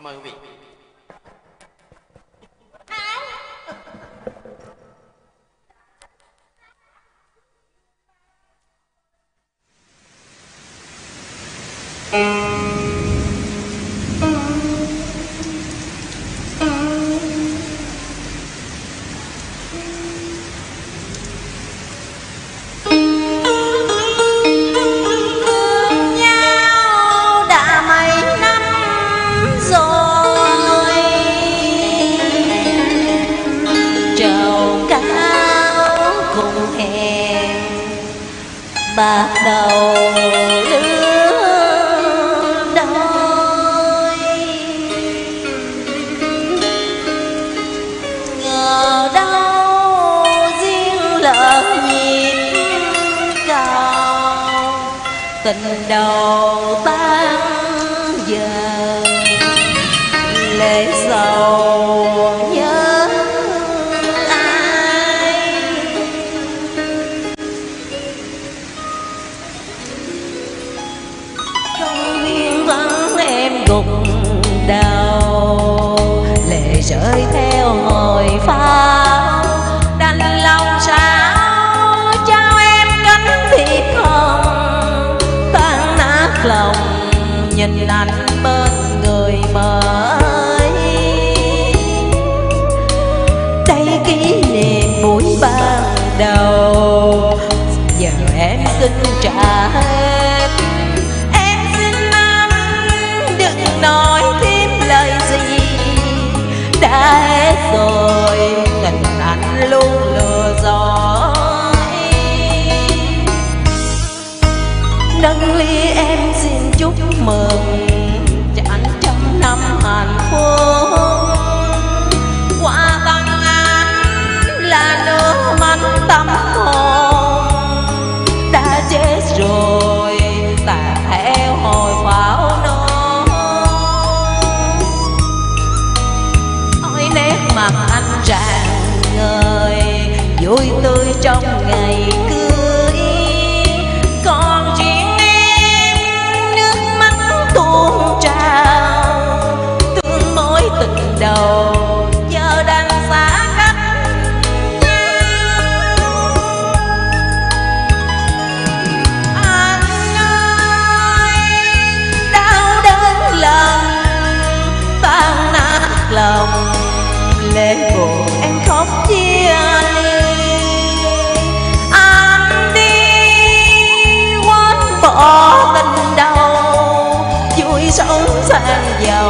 Cảm ơn quý. bạc đầu đứa đôi. Ngờ đâu riêng lỡ nhịp cao tình đầu tan giờ lễ sầu một chia ly. Anh đi quên bỏ tình đầu vui sống sang giàu.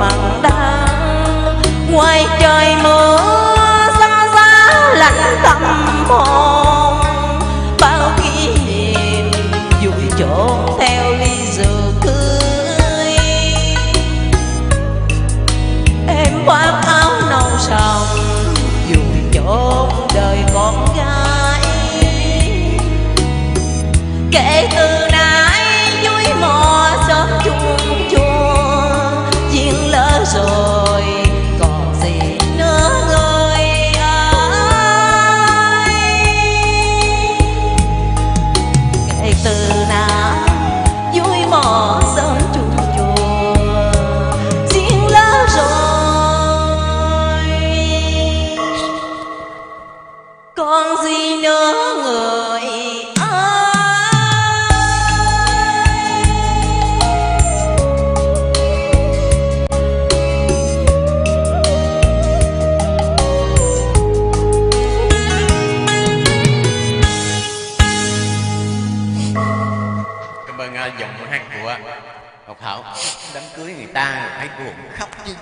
bằng đá ngoài trời mưa sấm giá lạnh tâm hồn bao kỷ niệm dụi trộn theo ly giờ cưới em khoác áo nâu sòng dụi trộn đời con gái. Kể từ nay còn gì nữa người ơi cảm ơn uh, giọng hát của. Ngọc thảo đám cưới người ta thấy buồn khóc chứ